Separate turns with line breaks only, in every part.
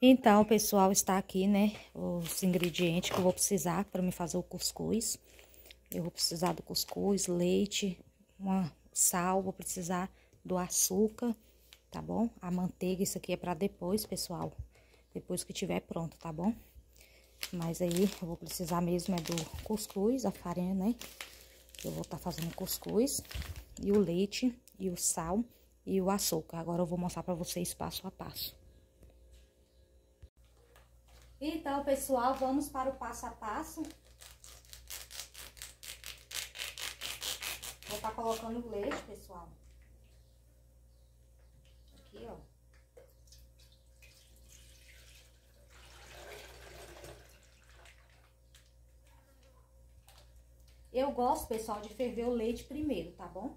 Então, pessoal, está aqui, né, os ingredientes que eu vou precisar para me fazer o cuscuz. Eu vou precisar do cuscuz, leite, uma sal, vou precisar do açúcar, tá bom? A manteiga, isso aqui é para depois, pessoal, depois que tiver pronto, tá bom? Mas aí, eu vou precisar mesmo é do cuscuz, a farinha, né? Eu vou estar tá fazendo cuscuz, e o leite, e o sal, e o açúcar. Agora eu vou mostrar para vocês passo a passo. Então, pessoal, vamos para o passo a passo. Vou estar tá colocando o leite, pessoal. Aqui, ó. Eu gosto, pessoal, de ferver o leite primeiro, tá bom?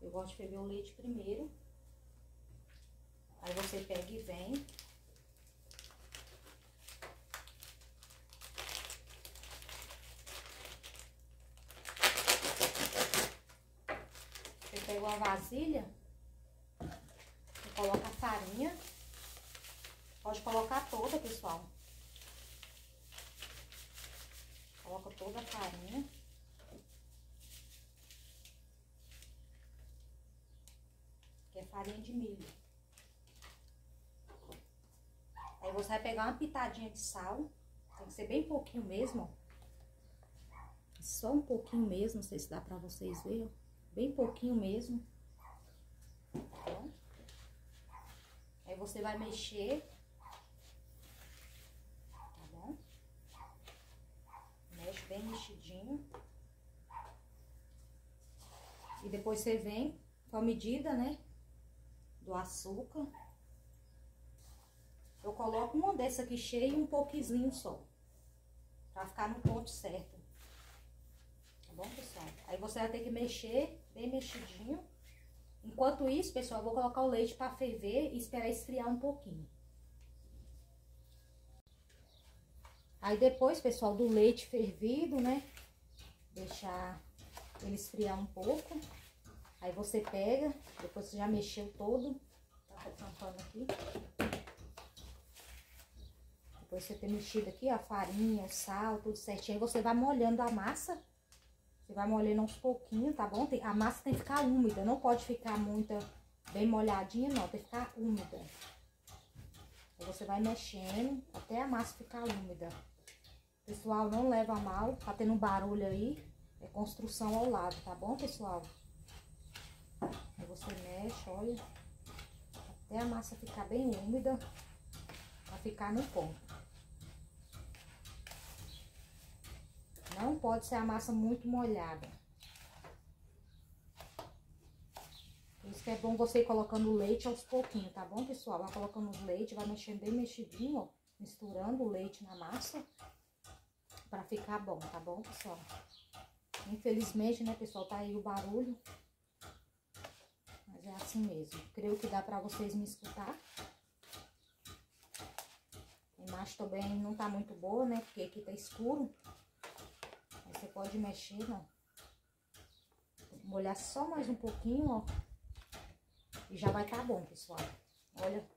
Eu gosto de ferver o leite primeiro. Aí você pega e vem pega uma vasilha coloca a farinha. Pode colocar toda, pessoal. Coloca toda a farinha. Que é farinha de milho. Aí você vai pegar uma pitadinha de sal. Tem que ser bem pouquinho mesmo. Só um pouquinho mesmo, não sei se dá pra vocês verem, bem pouquinho mesmo. Tá Aí você vai mexer. Tá bom? Mexe bem mexidinho. E depois você vem com a medida, né? Do açúcar. Eu coloco uma dessa aqui cheia e um pouquinho só. Pra ficar no ponto certo. Tá bom, pessoal? Aí você vai ter que mexer bem mexidinho. Enquanto isso, pessoal, eu vou colocar o leite para ferver e esperar esfriar um pouquinho. Aí depois, pessoal, do leite fervido, né? Deixar ele esfriar um pouco. Aí você pega, depois você já mexeu todo. Tá tampando aqui. Depois você ter mexido aqui a farinha, o sal, tudo certinho. Aí você vai molhando a massa você vai molhando aos pouquinhos, tá bom? a massa tem que ficar úmida, não pode ficar muito bem molhadinha, não. Tem que ficar úmida. Aí você vai mexendo até a massa ficar úmida. Pessoal, não leva mal, tá tendo barulho aí. É construção ao lado, tá bom, pessoal? Aí você mexe, olha. Até a massa ficar bem úmida. Pra ficar no ponto. Não pode ser a massa muito molhada. Por isso que é bom você ir colocando o leite aos pouquinhos, tá bom, pessoal? Vai colocando o leite, vai mexendo bem mexidinho, ó. Misturando o leite na massa. Pra ficar bom, tá bom, pessoal? Infelizmente, né, pessoal, tá aí o barulho. Mas é assim mesmo. Creio que dá pra vocês me escutar. A imagem também não tá muito boa, né? Porque aqui tá escuro. Você pode mexer, ó. Molhar só mais um pouquinho, ó. E já vai tá bom, pessoal. Olha.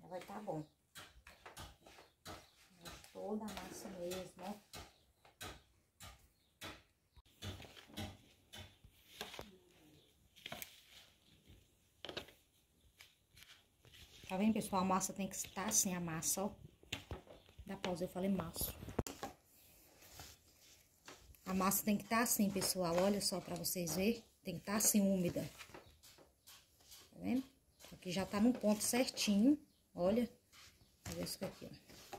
Já vai tá bom. Toda a massa mesmo, ó. Tá vendo, pessoal? A massa tem que estar assim, a massa, ó. Pausa, eu falei massa. A massa tem que estar tá assim, pessoal. Olha só pra vocês verem. Tem que estar tá assim, úmida. Tá vendo? Aqui já tá no ponto certinho. Olha. Olha isso aqui, ó.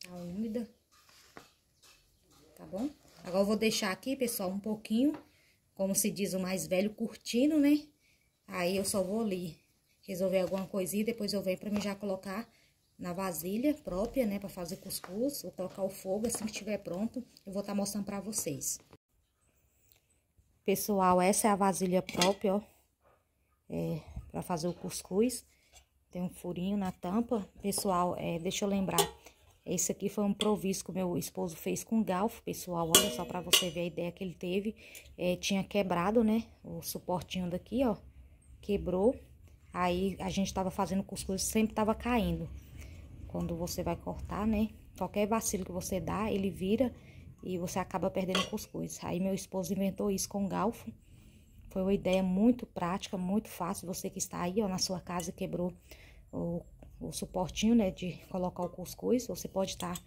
Tá úmida. Tá bom? Agora eu vou deixar aqui, pessoal, um pouquinho. Como se diz o mais velho, curtindo, né? Aí eu só vou ali resolver alguma coisinha. Depois eu venho pra mim já colocar na vasilha própria, né, para fazer cuscuz. Vou colocar o fogo assim que estiver pronto, eu vou estar tá mostrando para vocês. Pessoal, essa é a vasilha própria, ó, é, para fazer o cuscuz. Tem um furinho na tampa. Pessoal, é, deixa eu lembrar, esse aqui foi um proviso que meu esposo fez com galfo, pessoal. Olha só para você ver a ideia que ele teve. É, tinha quebrado, né, o suportinho daqui, ó, quebrou. Aí a gente tava fazendo cuscuz, sempre tava caindo. Quando você vai cortar, né? Qualquer vacilo que você dá, ele vira e você acaba perdendo o cuscuz. Aí meu esposo inventou isso com galfo. Foi uma ideia muito prática, muito fácil. Você que está aí, ó, na sua casa quebrou o, o suportinho, né, de colocar o cuscuz, você pode estar tá,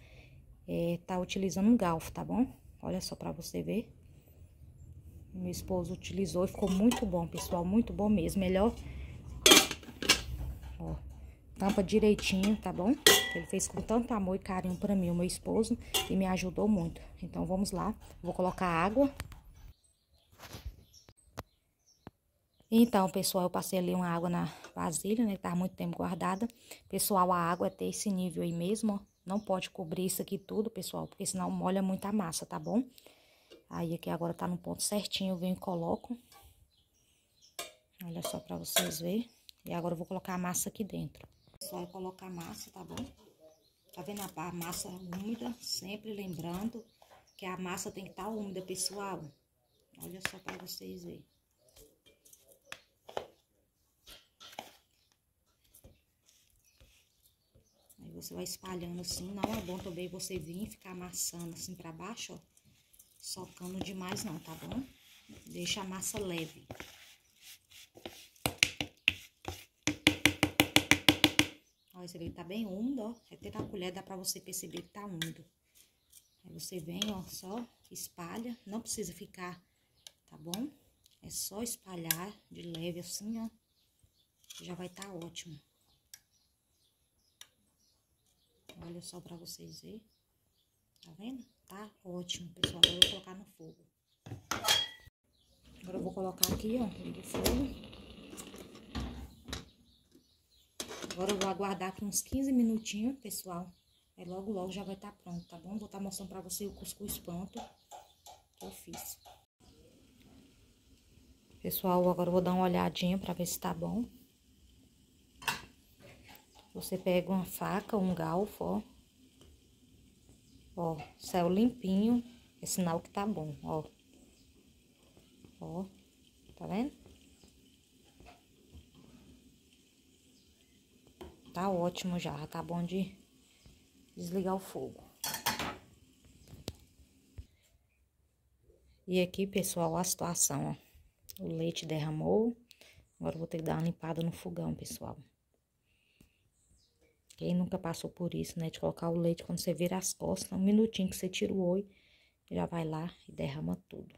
é, tá utilizando um galfo, tá bom? Olha só pra você ver. Meu esposo utilizou e ficou muito bom, pessoal, muito bom mesmo. Melhor, ó, tampa direitinho, tá bom? Ele fez com tanto amor e carinho pra mim, o meu esposo, e me ajudou muito. Então, vamos lá. Vou colocar água. Então, pessoal, eu passei ali uma água na vasilha, né? Tá muito tempo guardada. Pessoal, a água é ter esse nível aí mesmo, ó. Não pode cobrir isso aqui tudo, pessoal, porque senão molha muito a massa, tá bom? Aí, aqui agora tá no ponto certinho, eu venho e coloco. Olha só pra vocês verem. E agora eu vou colocar a massa aqui dentro. Eu colocar a massa, tá bom? Tá vendo a massa úmida? Sempre lembrando que a massa tem que estar tá úmida, pessoal. Olha só pra vocês verem. Aí você vai espalhando assim. Não é bom também você vir e ficar amassando assim pra baixo, ó. Socando demais não, tá bom? Deixa a massa leve. Ó, esse aqui tá bem úmido, ó. Até com a colher dá pra você perceber que tá úmido. Aí você vem, ó, só espalha. Não precisa ficar, tá bom? É só espalhar de leve assim, ó. Já vai tá ótimo. Olha só pra vocês verem. Tá vendo? Tá ótimo, pessoal. Agora eu vou colocar no fogo. Agora eu vou colocar aqui, ó, no fogo. Agora eu vou aguardar aqui uns 15 minutinhos, pessoal. Aí logo, logo já vai estar tá pronto, tá bom? Vou estar tá mostrando pra você o cuscuz pronto que eu fiz. Pessoal, agora eu vou dar uma olhadinha pra ver se tá bom. Você pega uma faca, um galfo, ó. Ó, céu limpinho, é sinal que tá bom, ó. Ó, tá vendo? Tá ótimo já, tá bom de desligar o fogo. E aqui, pessoal, a situação, ó. O leite derramou. Agora vou ter que dar uma limpada no fogão, pessoal. Quem nunca passou por isso, né? De colocar o leite quando você vira as costas, um minutinho que você tira o oi, já vai lá e derrama tudo.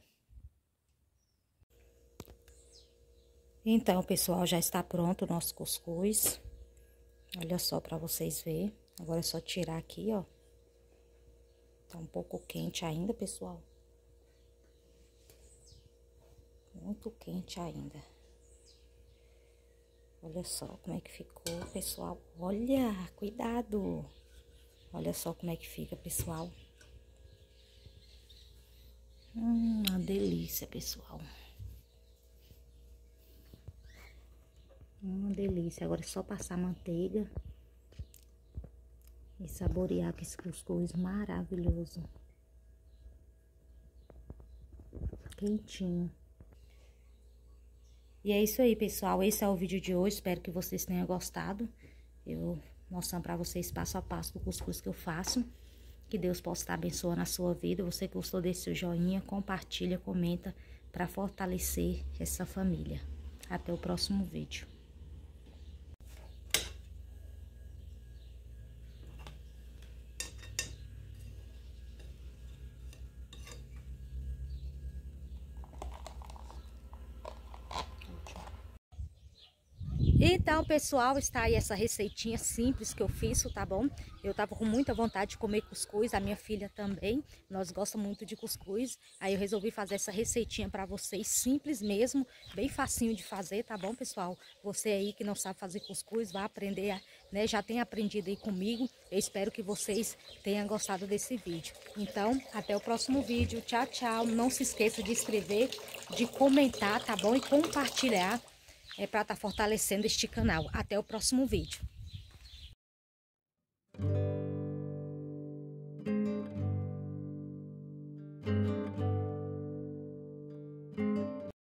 Então, pessoal, já está pronto o nosso cuscuz. Olha só pra vocês verem. Agora é só tirar aqui, ó. Tá um pouco quente ainda, pessoal. Muito quente ainda. Olha só como é que ficou, pessoal. Olha, cuidado. Olha só como é que fica, pessoal. Hum, uma delícia, pessoal. Uma delícia. Agora é só passar manteiga. E saborear com esse cuscuz maravilhoso. Quentinho. E é isso aí, pessoal. Esse é o vídeo de hoje. Espero que vocês tenham gostado. Eu mostrando pra vocês passo a passo do cuscuz que eu faço. Que Deus possa estar abençoando a sua vida. Você gostou desse joinha, compartilha, comenta para fortalecer essa família. Até o próximo vídeo. Então, pessoal, está aí essa receitinha simples que eu fiz, tá bom? Eu tava com muita vontade de comer cuscuz, a minha filha também. Nós gostamos muito de cuscuz. Aí eu resolvi fazer essa receitinha para vocês, simples mesmo, bem facinho de fazer, tá bom, pessoal? Você aí que não sabe fazer cuscuz, vai aprender, né? Já tem aprendido aí comigo. Eu espero que vocês tenham gostado desse vídeo. Então, até o próximo vídeo. Tchau, tchau. Não se esqueça de inscrever, de comentar, tá bom? E compartilhar é, para estar tá fortalecendo este canal. Até o próximo vídeo.